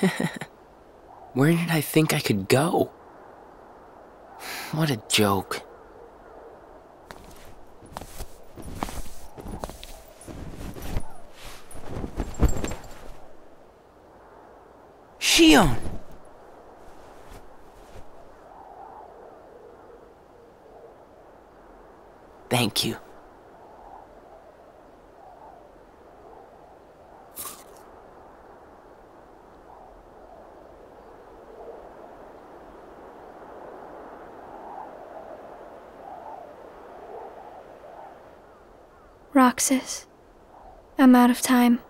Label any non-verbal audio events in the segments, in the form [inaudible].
[laughs] Where did I think I could go? What a joke. Xion! Thank you. Roxas, I'm out of time.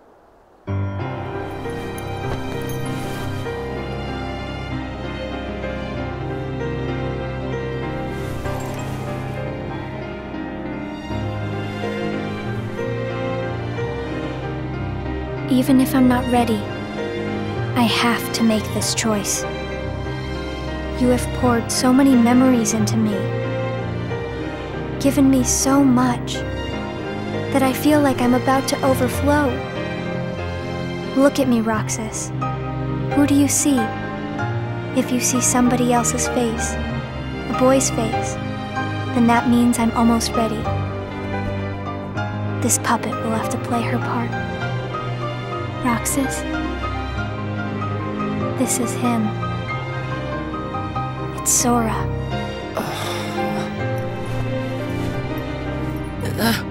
Even if I'm not ready, I have to make this choice. You have poured so many memories into me, given me so much, that I feel like I'm about to overflow. Look at me, Roxas. Who do you see? If you see somebody else's face, a boy's face, then that means I'm almost ready. This puppet will have to play her part. Roxas, this is him. It's Sora. [sighs] Uh,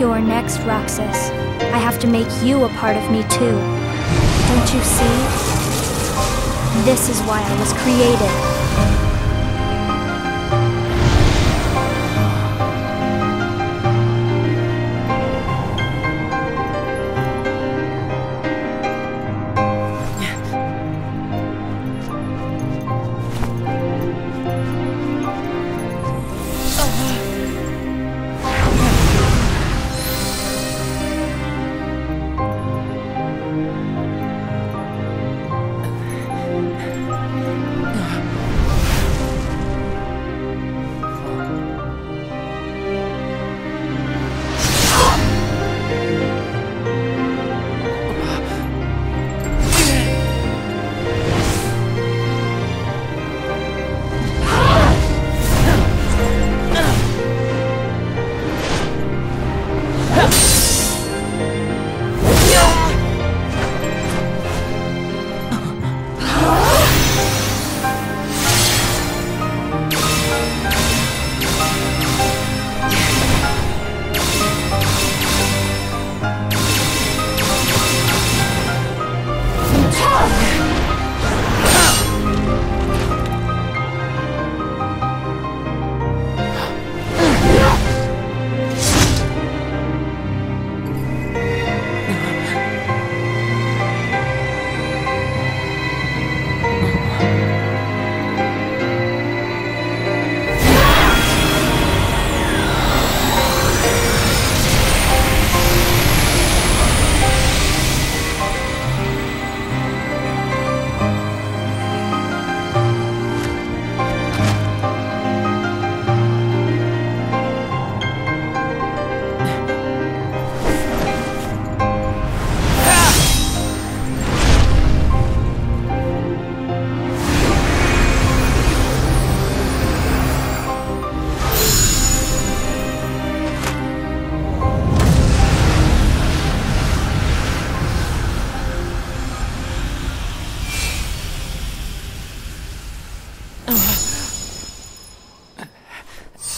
You're next, Roxas. I have to make you a part of me too. Don't you see? This is why I was created.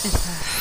诶